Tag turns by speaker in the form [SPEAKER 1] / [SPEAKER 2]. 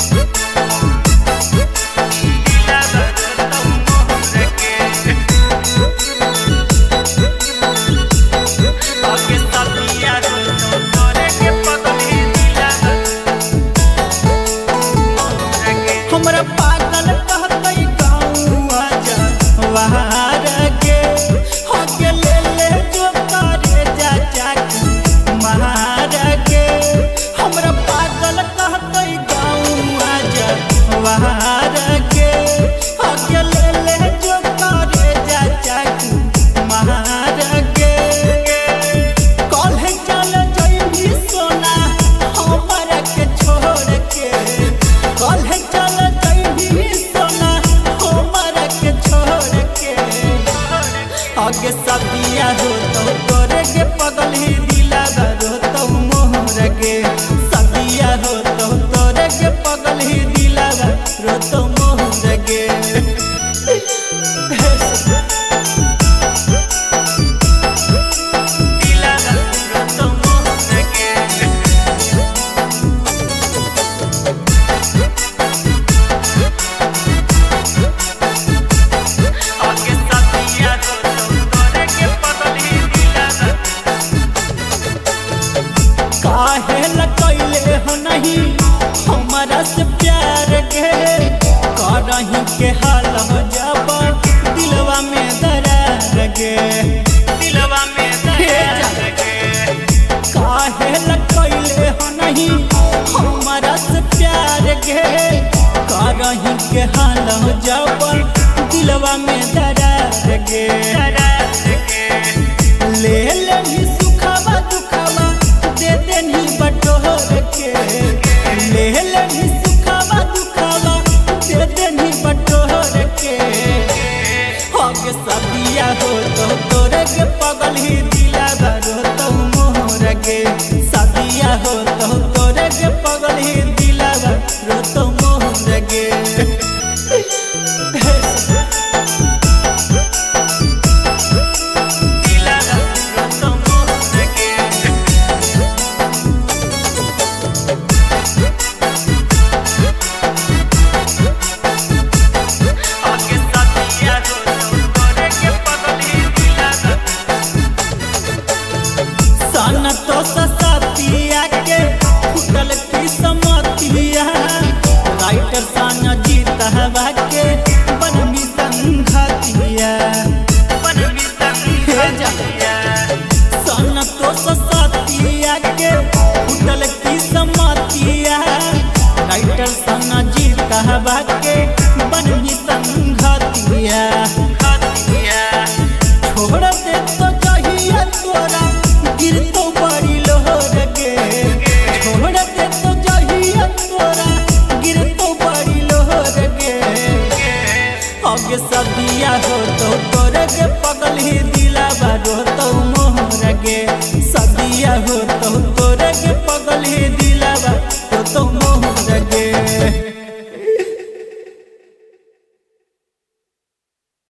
[SPEAKER 1] Oops. सब्ज़ियाँ हो तो तोरे के पगल ही काहे ल हो नहीं, हमारा से प्यार के करही के हाल जब दिलवा में दरार गे। दिलवा में दरार गे। काहे ल हो नहीं, हमारा से प्यार के करही के हाल जब दिलवा में दरार गे। दरार गे ले ले के की किस्मतिया राइटर साना जीत है भाग्य बनमी संघतिया बनमी संघतिया तो ससातिया के फुटल किस्मतिया राइटर साना जीत है भाग्य बनमी के सदिया हो तो पगल ही